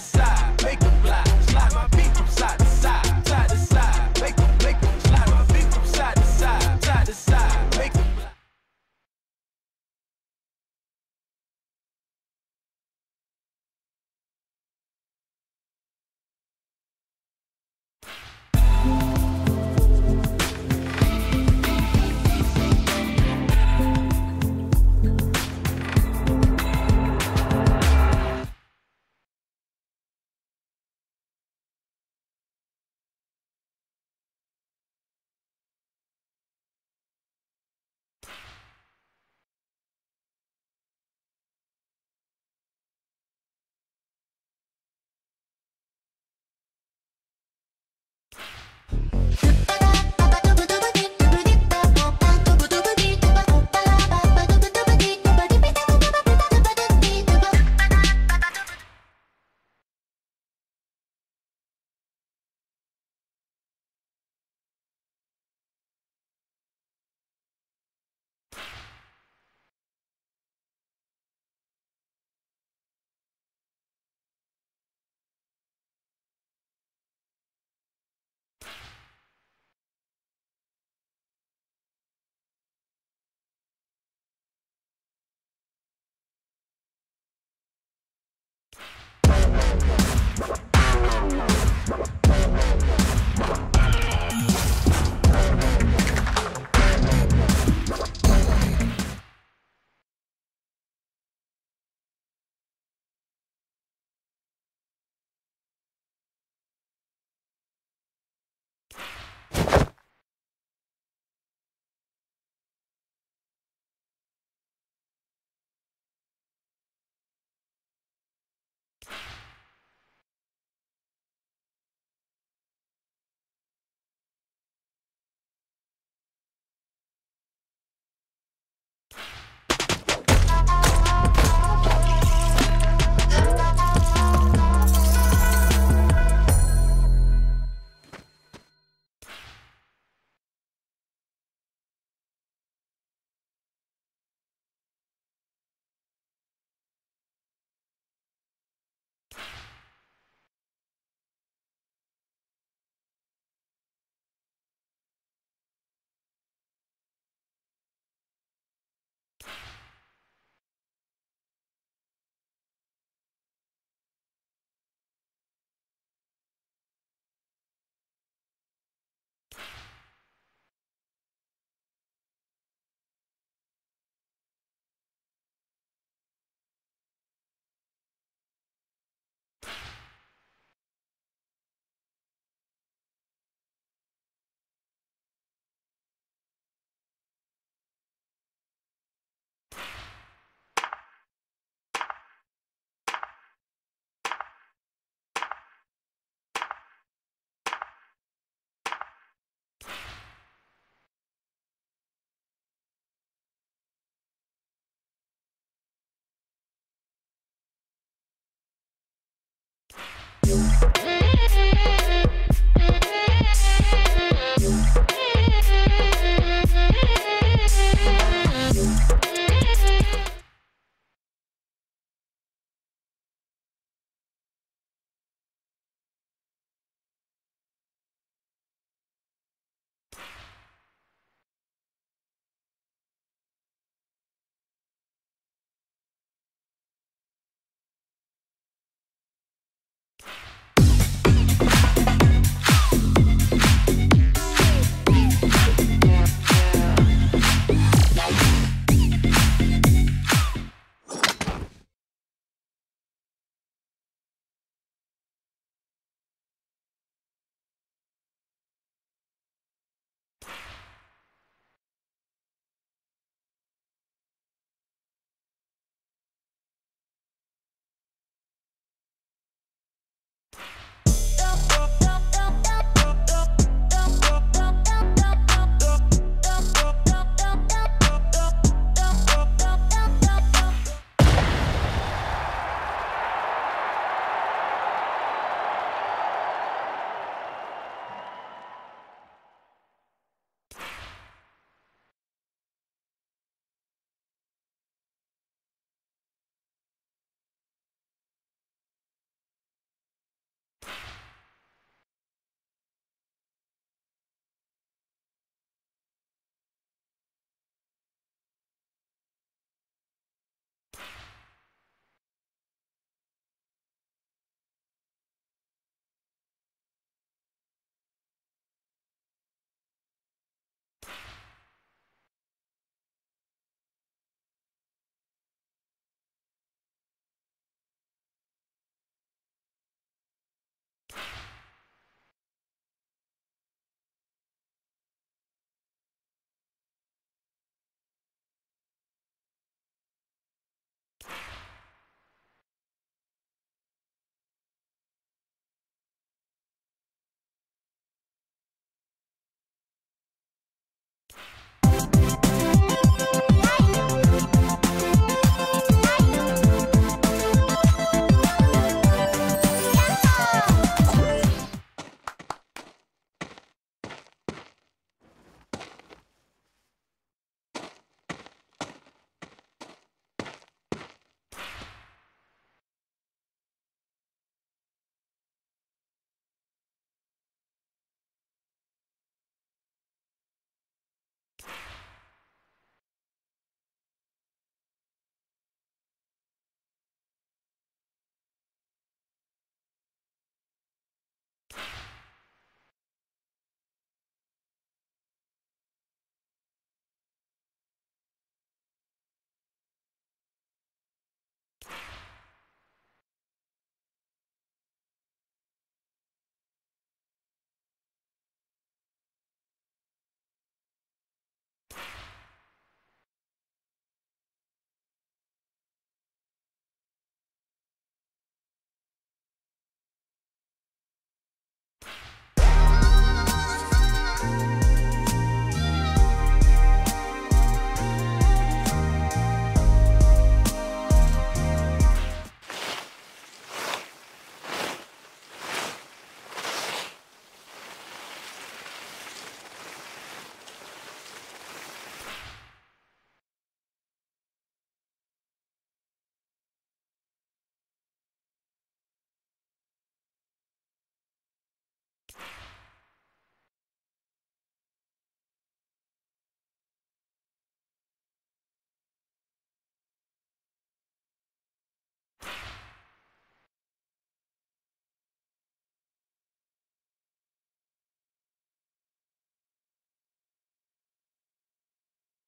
side.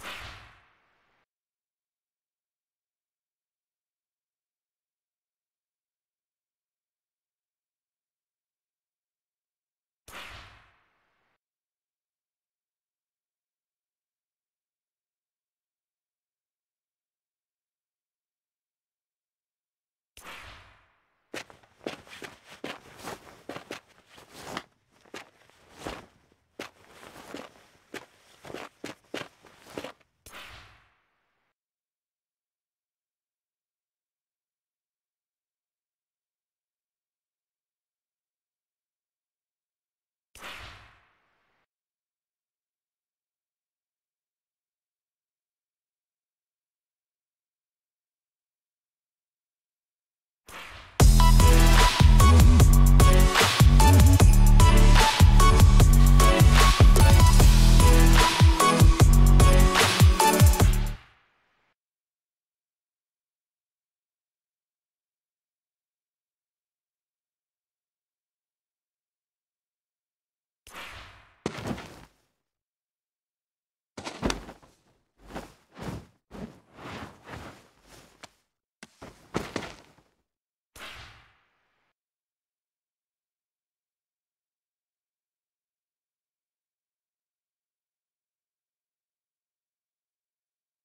you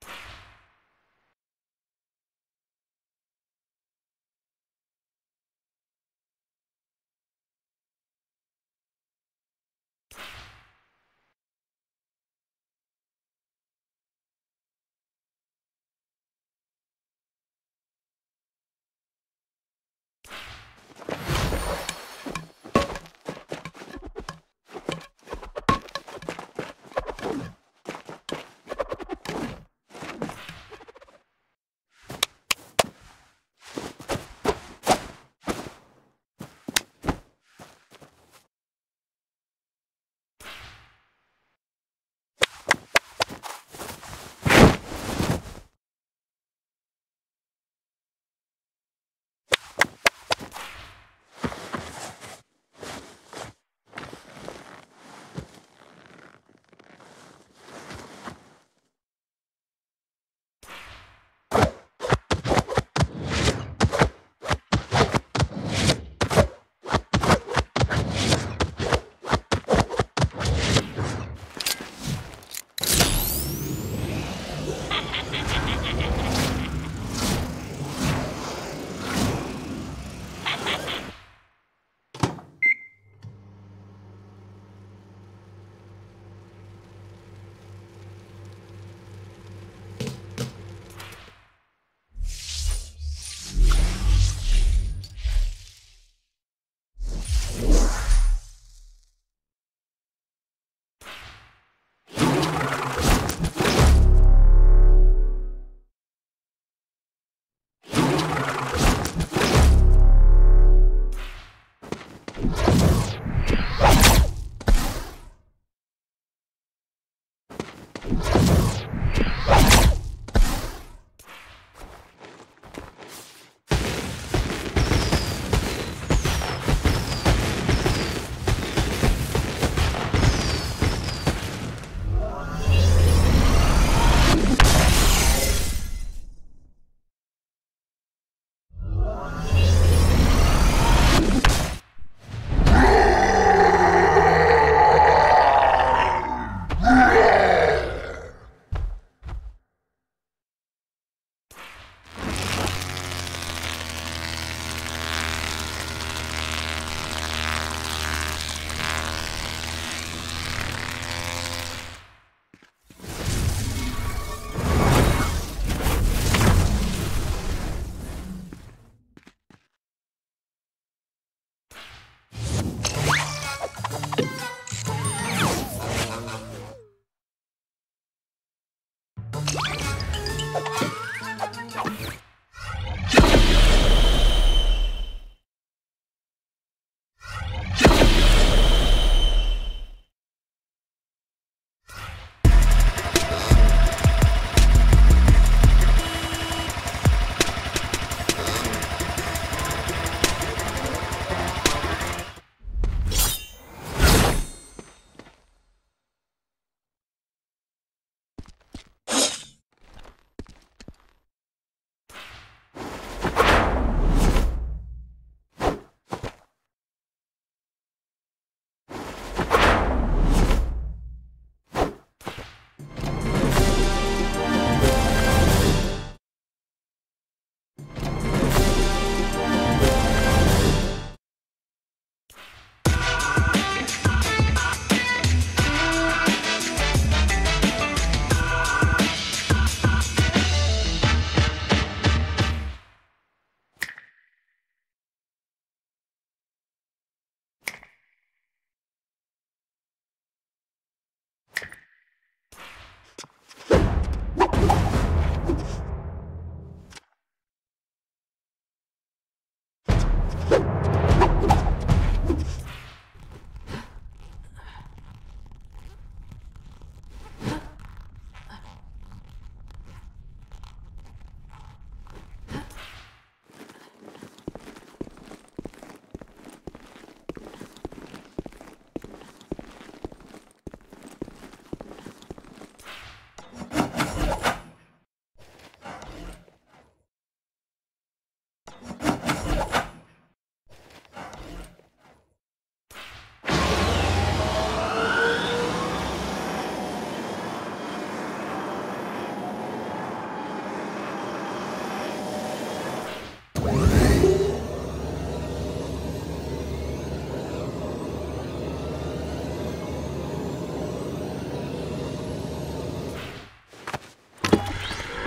you.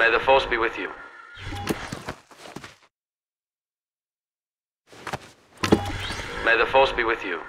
May the Force be with you. May the Force be with you.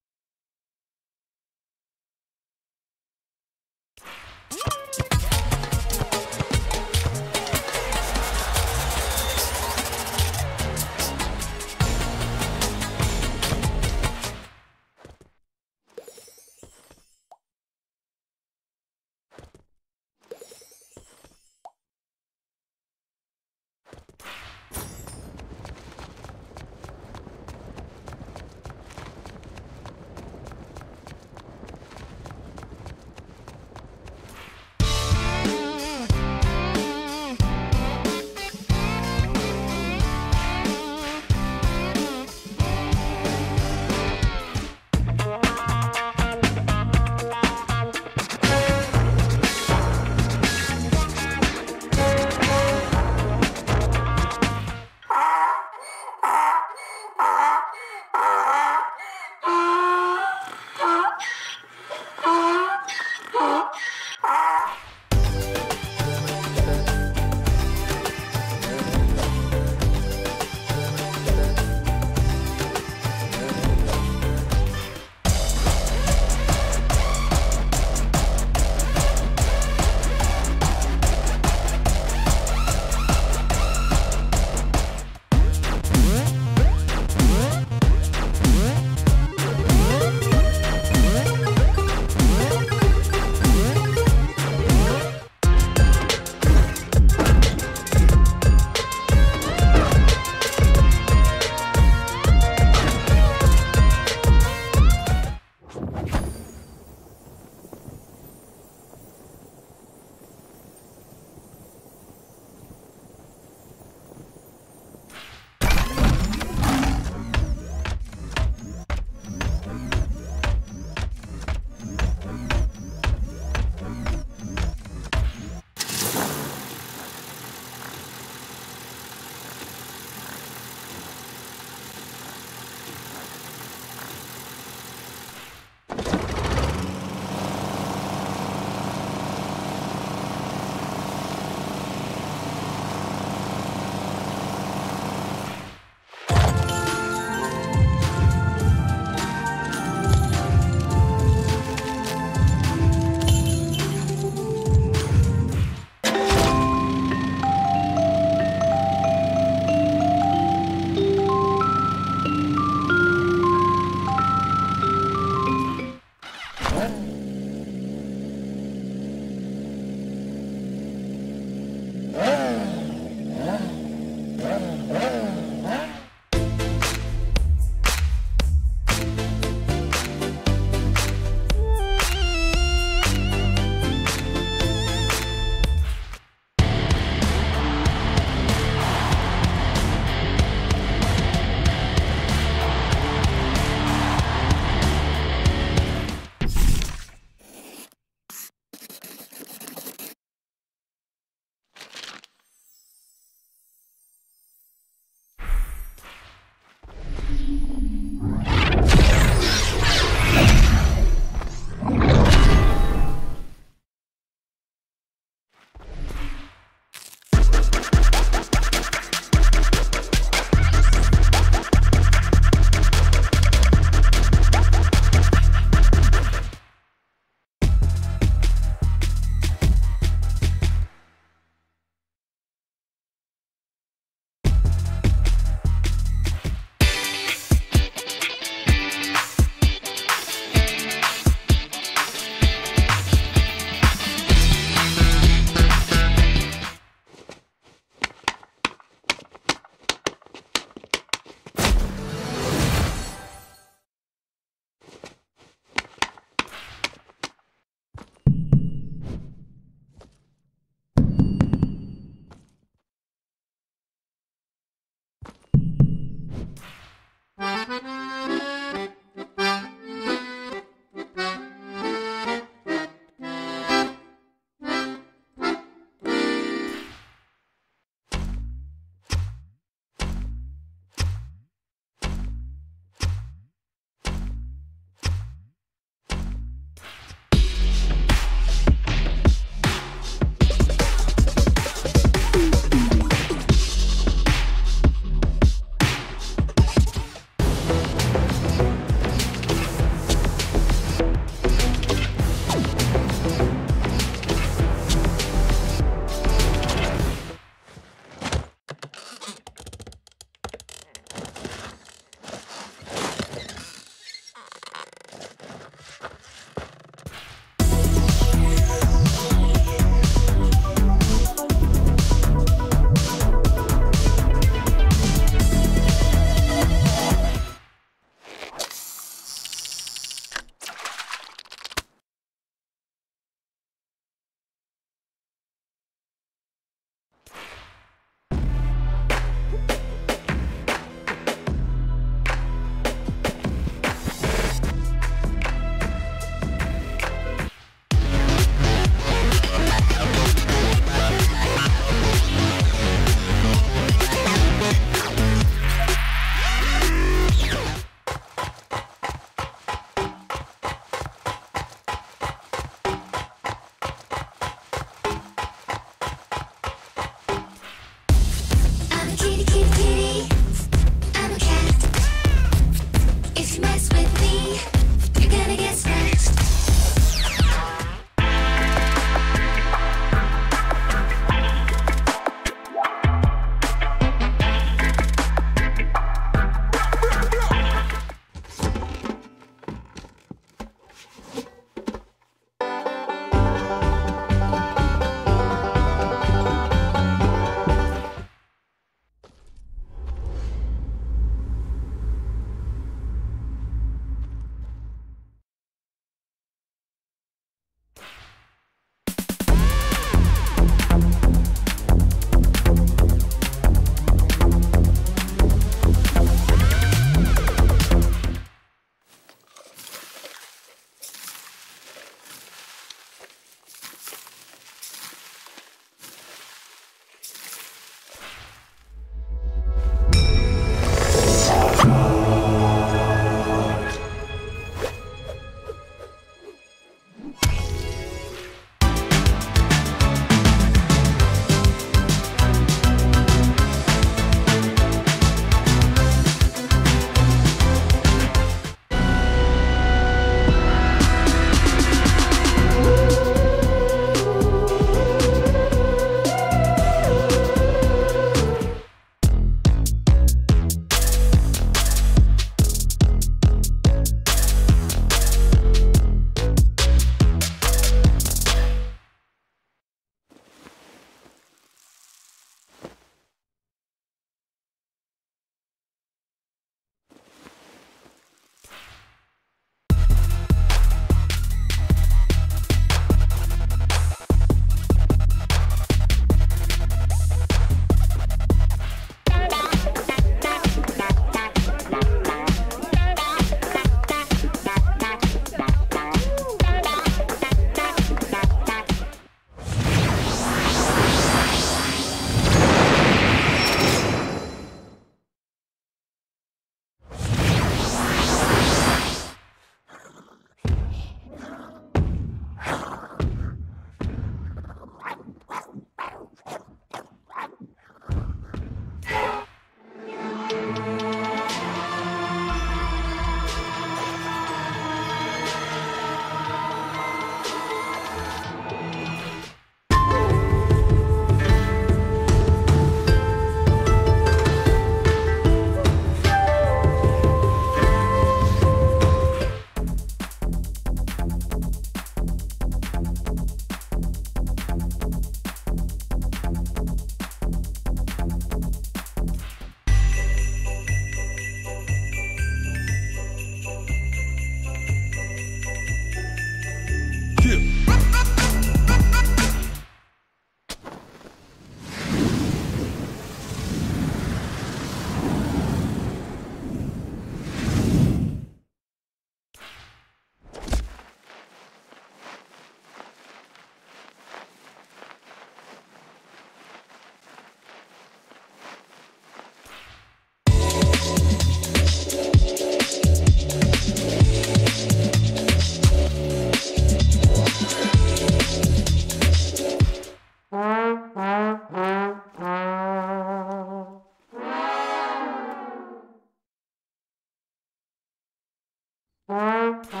Bye.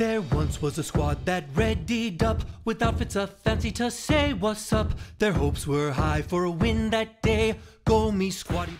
There once was a squad that readied up with outfits a fancy to say what's up. Their hopes were high for a win that day. Go me squatty.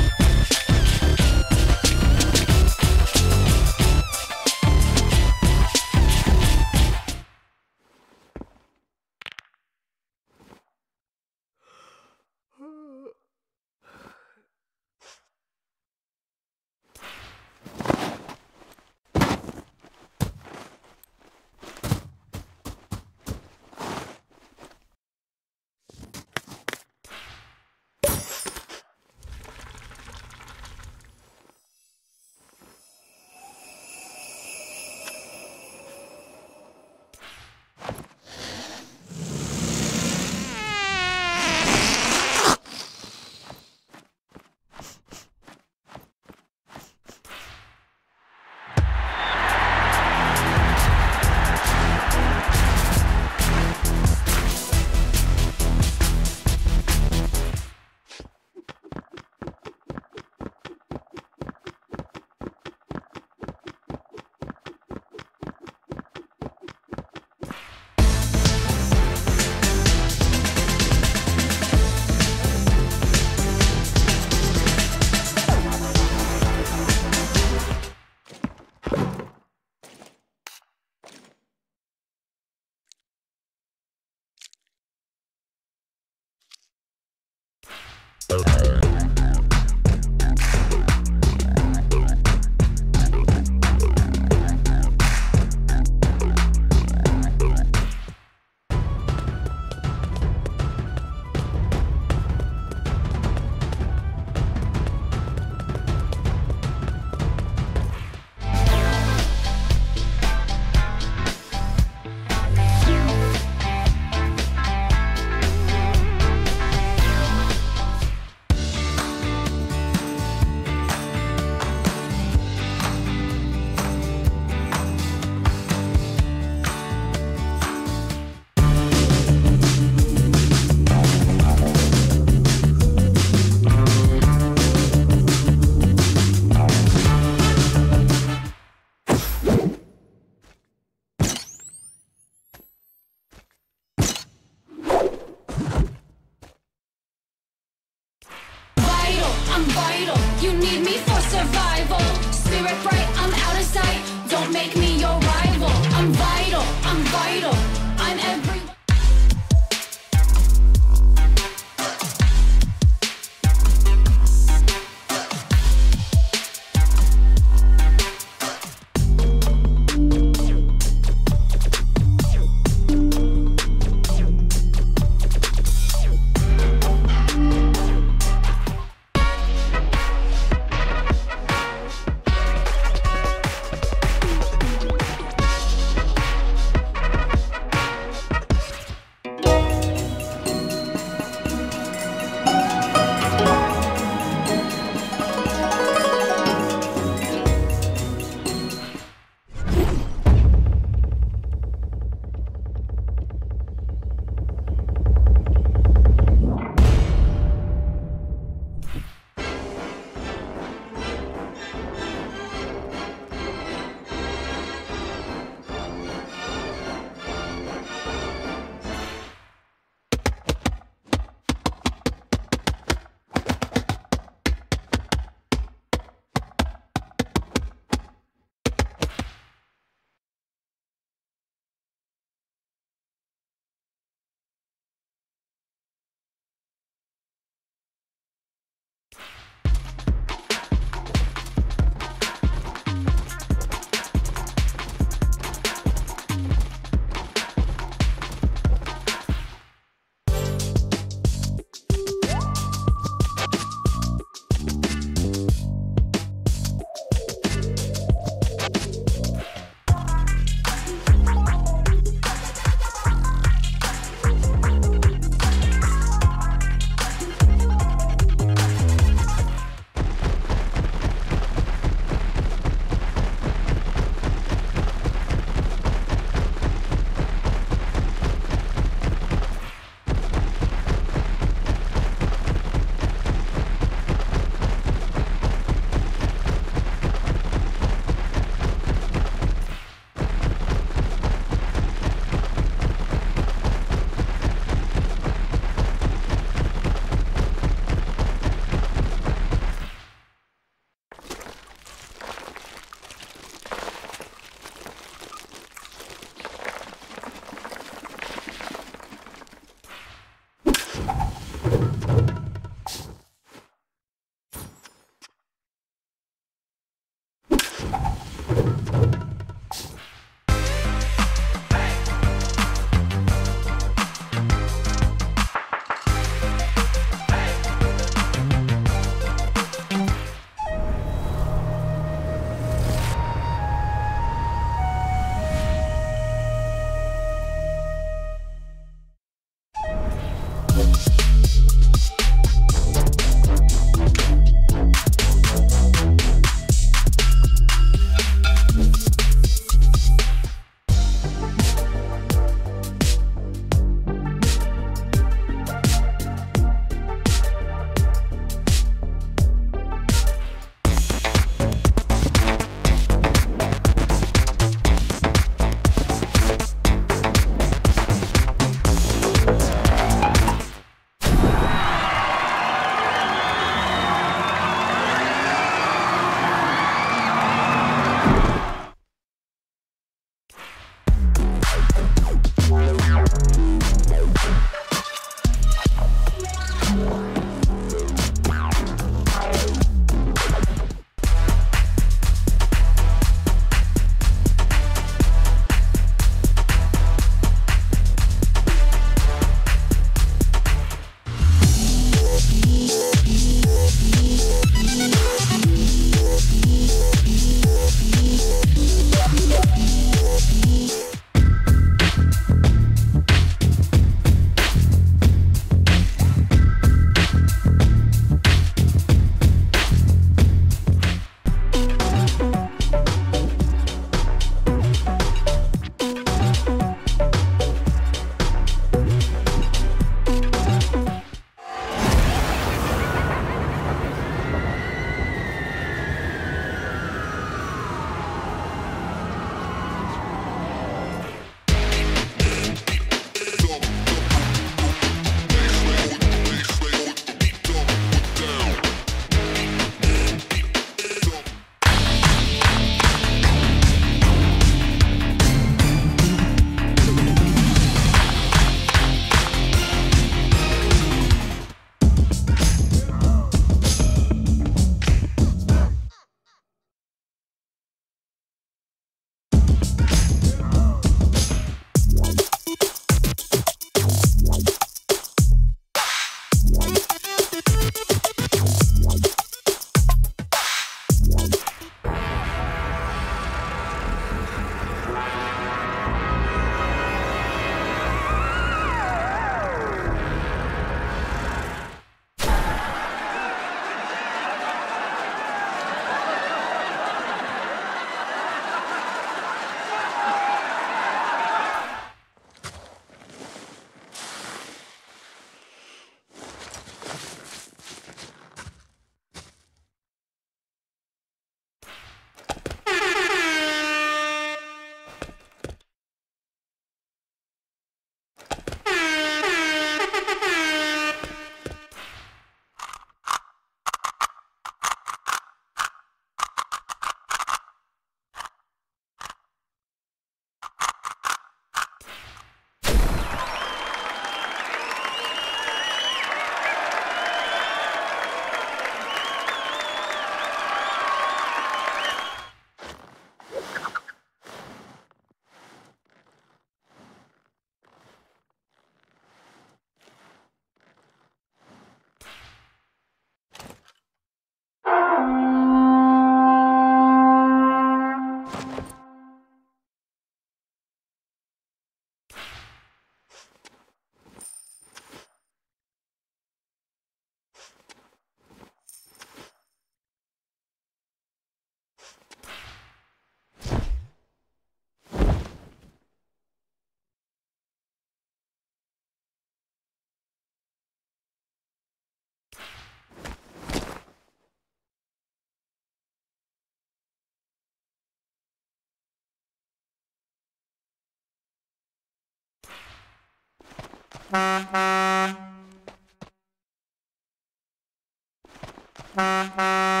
Thank you.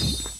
Peace.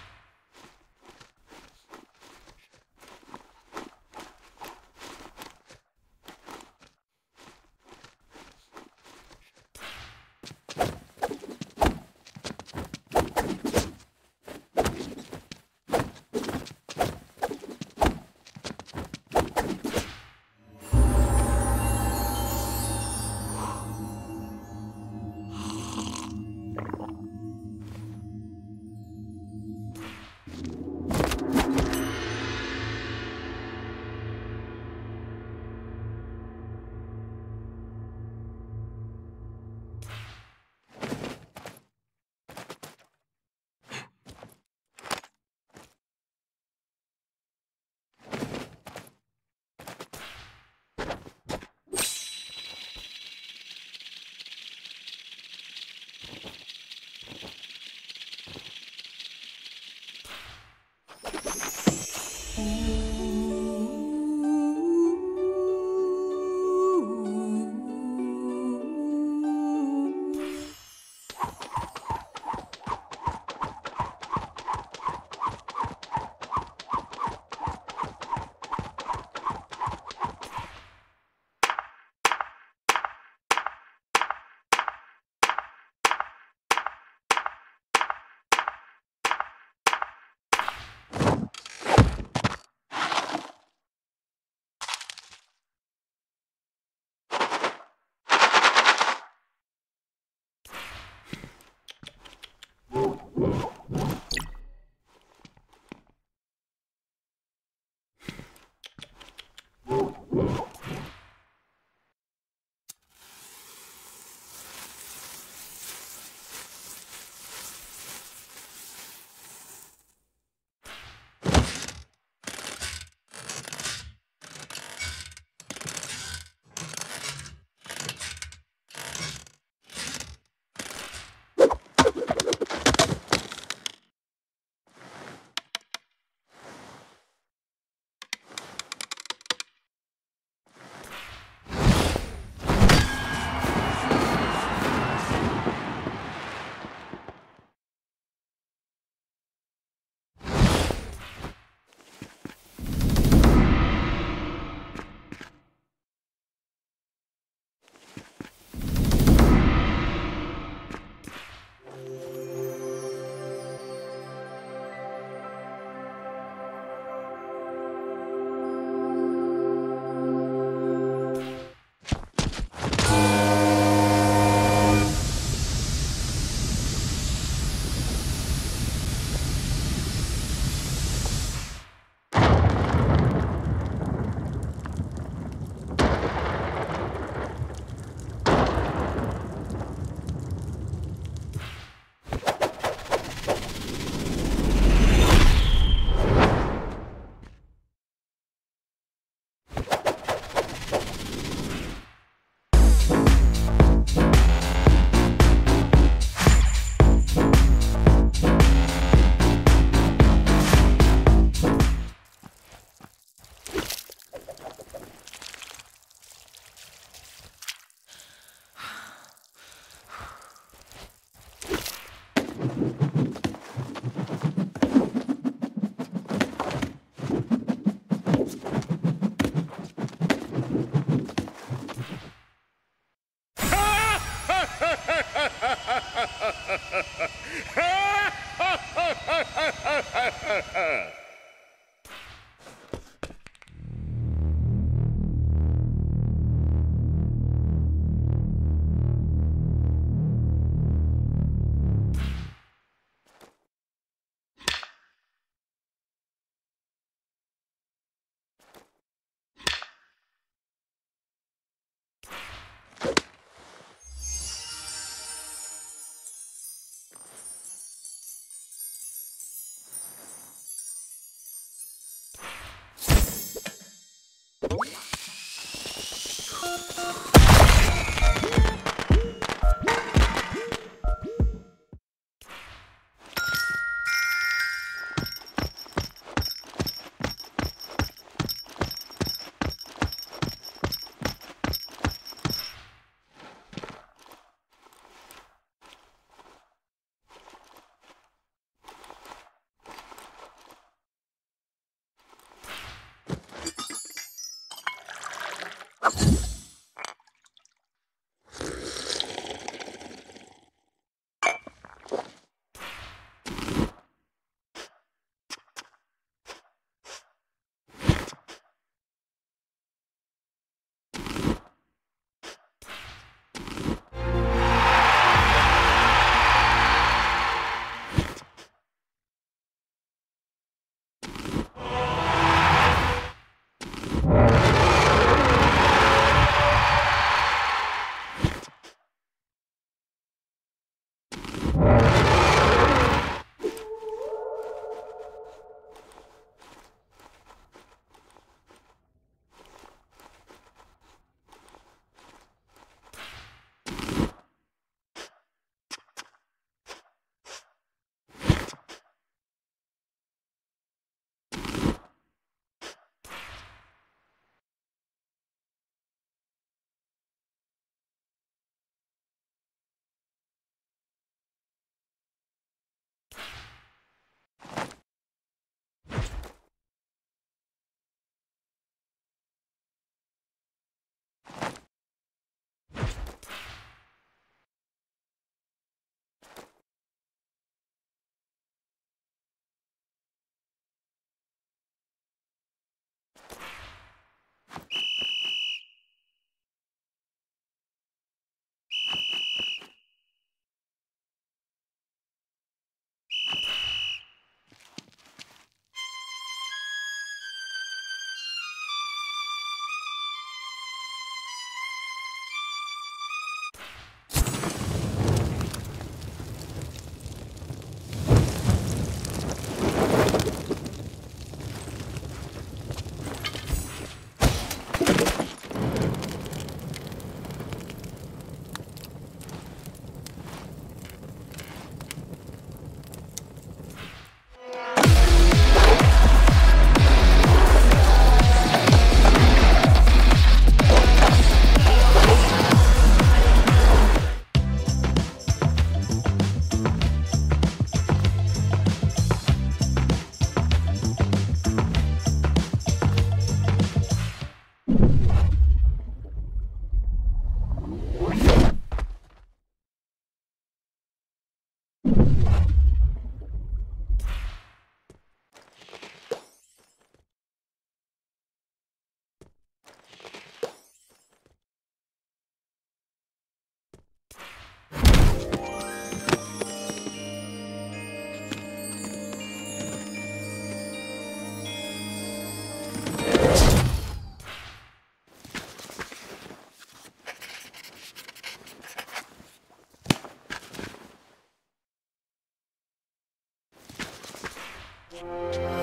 much.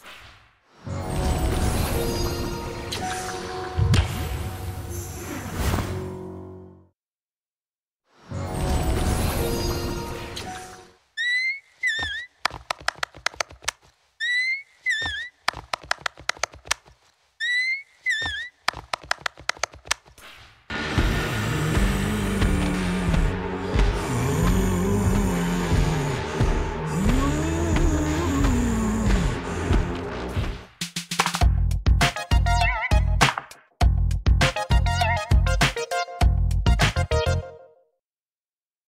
Bye.